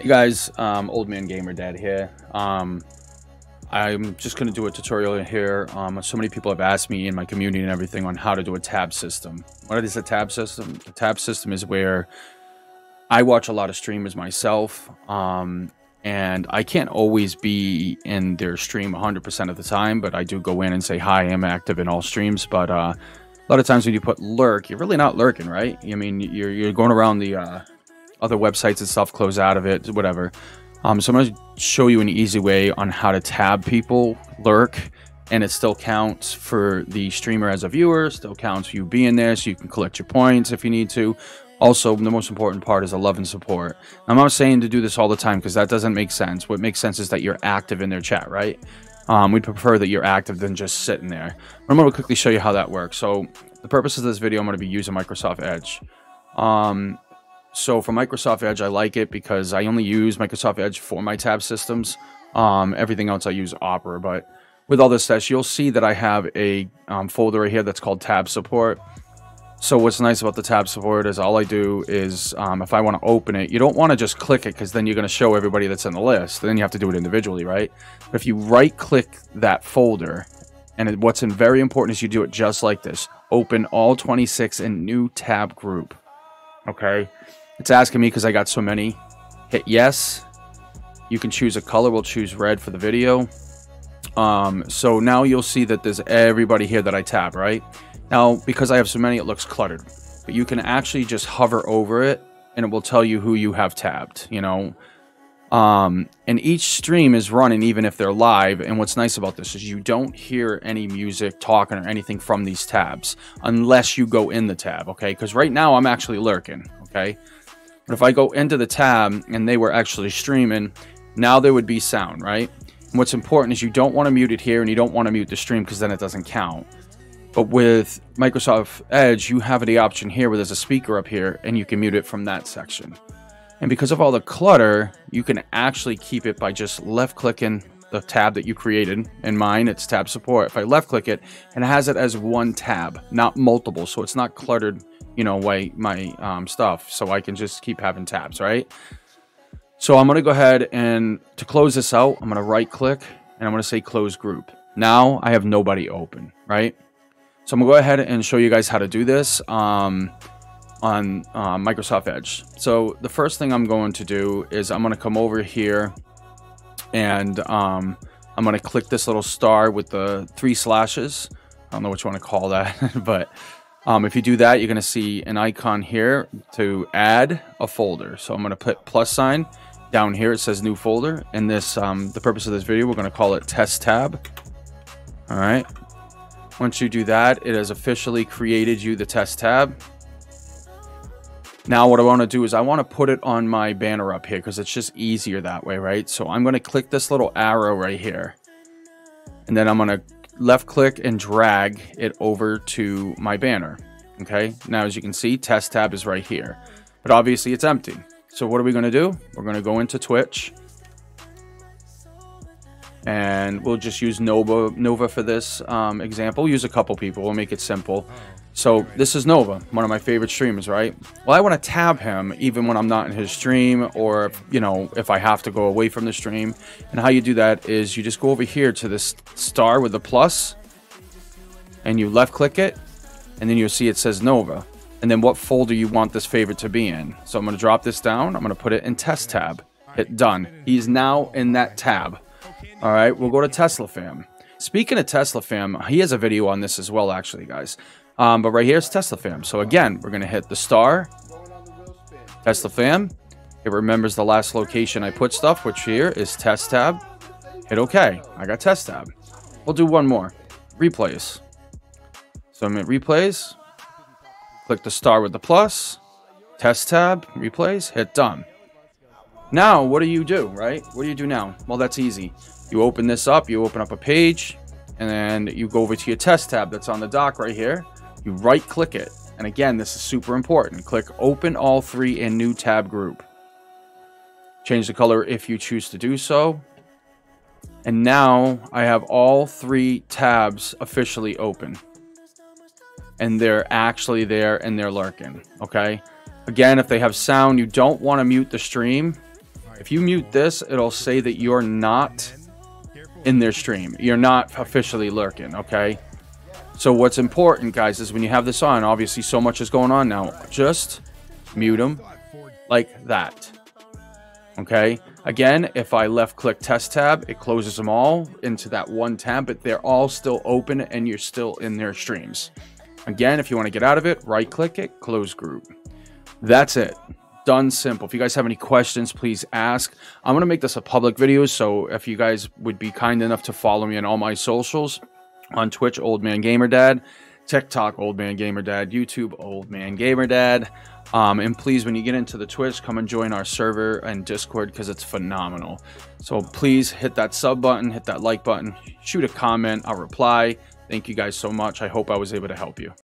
Hey guys, um, Old Man Gamer Dad here. Um, I'm just going to do a tutorial here. Um, so many people have asked me in my community and everything on how to do a tab system. What is a tab system? A tab system is where I watch a lot of streamers myself, um, and I can't always be in their stream 100% of the time, but I do go in and say, hi, I'm active in all streams, but uh, a lot of times when you put lurk, you're really not lurking, right? I mean, you're, you're going around the uh, other websites and stuff, close out of it, whatever. Um, so I'm going to show you an easy way on how to tab people, lurk, and it still counts for the streamer as a viewer, still counts for you being there so you can collect your points if you need to. Also, the most important part is a love and support. I'm not saying to do this all the time because that doesn't make sense. What makes sense is that you're active in their chat, right? Um, we'd prefer that you're active than just sitting there. I'm going to quickly show you how that works. So the purpose of this video, I'm going to be using Microsoft Edge. Um, so for Microsoft Edge, I like it because I only use Microsoft Edge for my tab systems. Um, everything else I use Opera, but with all this stuff, you'll see that I have a um, folder right here that's called tab support. So what's nice about the tab support is all I do is um, if I want to open it, you don't want to just click it because then you're going to show everybody that's in the list. Then you have to do it individually, right? But if you right click that folder, and what's very important is you do it just like this. Open all 26 in new tab group. Okay. It's asking me because I got so many. Hit yes. You can choose a color. We'll choose red for the video. Um, so now you'll see that there's everybody here that I tab, right? Now, because I have so many, it looks cluttered. But you can actually just hover over it and it will tell you who you have tabbed, you know. Um, and each stream is running even if they're live. And what's nice about this is you don't hear any music, talking, or anything from these tabs unless you go in the tab, okay? Because right now I'm actually lurking, okay? But if I go into the tab and they were actually streaming, now there would be sound, right? And what's important is you don't want to mute it here and you don't want to mute the stream because then it doesn't count. But with Microsoft Edge, you have the option here where there's a speaker up here and you can mute it from that section. And because of all the clutter, you can actually keep it by just left clicking the tab that you created. In mine, it's tab support. If I left click it, and it has it as one tab, not multiple, so it's not cluttered, you know, way my um, stuff. So I can just keep having tabs, right? So I'm gonna go ahead and to close this out, I'm gonna right click and I'm gonna say close group. Now I have nobody open, right? So I'm gonna go ahead and show you guys how to do this. Um, on uh, Microsoft Edge. So the first thing I'm going to do is I'm going to come over here and um, I'm going to click this little star with the three slashes. I don't know what you want to call that, but um, if you do that, you're going to see an icon here to add a folder. So I'm going to put plus sign down here. It says new folder. And this, um, the purpose of this video, we're going to call it test tab. All right. Once you do that, it has officially created you the test tab. Now what I want to do is I want to put it on my banner up here because it's just easier that way, right? So I'm going to click this little arrow right here. And then I'm going to left click and drag it over to my banner. Okay, now as you can see, test tab is right here. But obviously it's empty. So what are we going to do? We're going to go into Twitch. And we'll just use Nova, Nova for this um, example. Use a couple people. We'll make it simple. So this is Nova, one of my favorite streamers, right? Well, I want to tab him even when I'm not in his stream or, you know, if I have to go away from the stream. And how you do that is you just go over here to this star with the plus and you left click it and then you'll see it says Nova. And then what folder you want this favorite to be in. So I'm going to drop this down. I'm going to put it in test tab. Hit done. He's now in that tab. All right, we'll go to Tesla Fam. Speaking of Tesla Fam, he has a video on this as well, actually, guys. Um, but right here is Tesla Fam. So again, we're going to hit the star, Tesla Fam. It remembers the last location I put stuff, which here is Test Tab. Hit OK. I got Test Tab. We'll do one more. Replays. So I'm at Replays. Click the star with the plus. Test Tab. Replays. Hit Done. Now, what do you do, right? What do you do now? Well, that's easy. You open this up. You open up a page. And then you go over to your Test tab that's on the dock right here you right click it. And again, this is super important. Click open all three in new tab group. Change the color if you choose to do so. And now I have all three tabs officially open. And they're actually there and they're lurking. Okay. Again, if they have sound, you don't want to mute the stream. If you mute this, it'll say that you're not in their stream. You're not officially lurking, okay? So what's important, guys, is when you have this on, obviously so much is going on now. Just mute them like that. Okay. Again, if I left click test tab, it closes them all into that one tab, but they're all still open and you're still in their streams. Again, if you want to get out of it, right click it, close group. That's it. Done simple. If you guys have any questions, please ask. I'm going to make this a public video. So if you guys would be kind enough to follow me on all my socials on Twitch, Old Man Gamer Dad, TikTok, Old Man Gamer Dad, YouTube, Old Man Gamer Dad. Um, and please, when you get into the Twitch, come and join our server and Discord because it's phenomenal. So please hit that sub button, hit that like button, shoot a comment, I'll reply. Thank you guys so much. I hope I was able to help you.